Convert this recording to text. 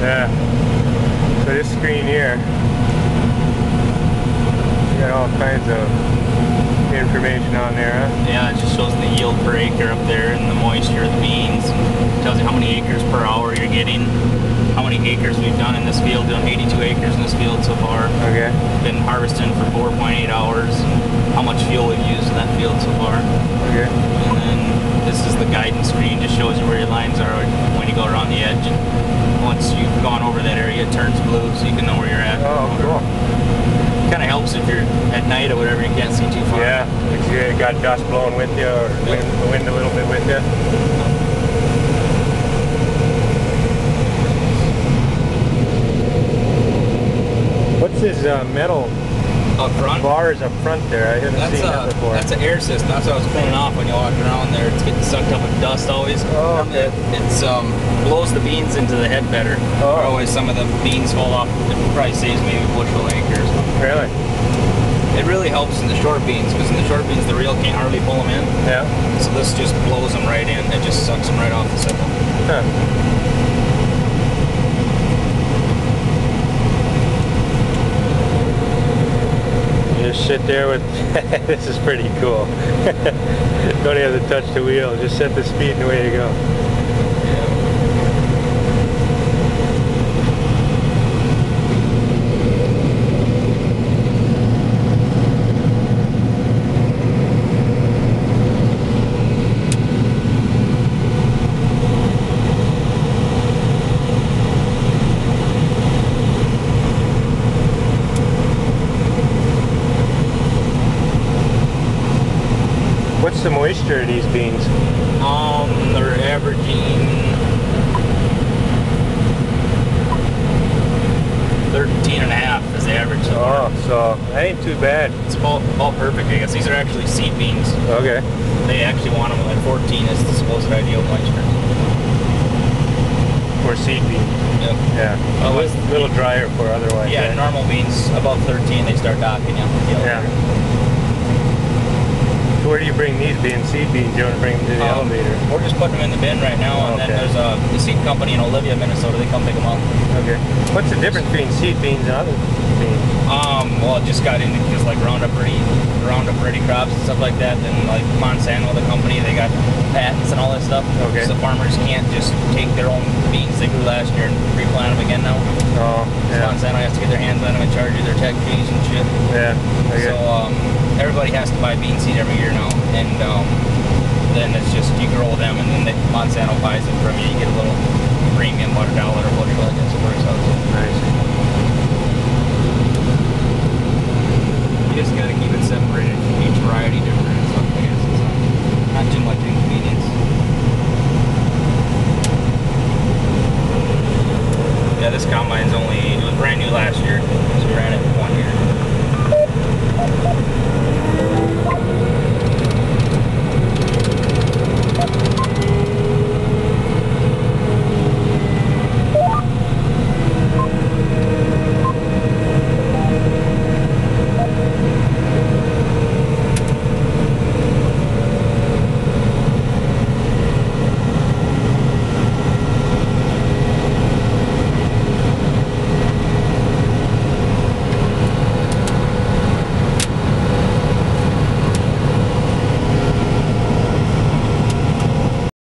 Yeah. So this screen here, you got all kinds of information on there, huh? Yeah, it just shows the yield per acre up there and the moisture of the beans. tells you how many acres per hour you're getting, how many acres we've done in this field, doing 82 acres in this field so far. Okay. Been harvesting for 4.8 hours, how much fuel we've used in that field so far. Okay. And then this is the guidance screen, just shows you where your lines are when you go around the edge. Gone over that area, it turns blue so you can know where you're at. Oh, cool. Kind of helps if you're at night or whatever, you can't see too far. Yeah. If you got dust blowing with you or wind, the wind a little bit with you. What's this uh, metal Up front. is up front there? I haven't That's seen that before. that's an air system. That's what I was cleaning off when you walk around there. It's getting sucked up with dust always. Oh, okay. It, it's um blows the beans into the head better. Oh. Or always some of the beans fall off. It probably saves maybe a bushel acres. Really? It really helps in the short beans because in the short beans the reel can't hardly pull them in. Yeah. So this just blows them right in. It just sucks them right off the sickle. Huh. Sit there with, this is pretty cool. Don't have to touch the wheel, just set the speed and away you go. What's the moisture of these beans? Um, they're averaging 13 and a half is the average. So far. Oh, so that ain't too bad. It's about, about perfect, I guess. These are actually seed beans. Okay. They actually want them at 14 is the supposed ideal moisture. For seed beans. Yep. Yeah. Oh, a little, drier for otherwise. Yeah, normal beans above 13 they start docking you. Yeah. So where do you bring these beans? Seed beans, you want to bring them to the Um, elevator. We're just putting them in the bin right now, and then there's a the seed company in Olivia, Minnesota. They come pick them up. Okay. What's the difference between seed beans and other beans? Um, well, it just got into just like Roundup Ready, Roundup Ready crops and stuff like that. Then like Monsanto, the company, they got patents and all that stuff. Okay. So farmers can't just take their own beans they grew last year and replant them again now. Oh, So yeah. Monsanto has to get their hands on them and charge you their tech fees and shit. Yeah. Okay. So um, everybody has to buy bean seed every year now, and um, then it's just you grow them, and then they, Monsanto buys it from you. You get a little premium, about a dollar a bushel, I guess it works out. nice. You just gotta keep